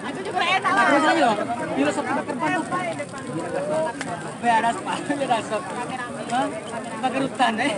Itu juga enak lah. Terus aja. Bila sok bakar bantu. Be ada sepatu, ada sok. Hah? Bakar hutan eh.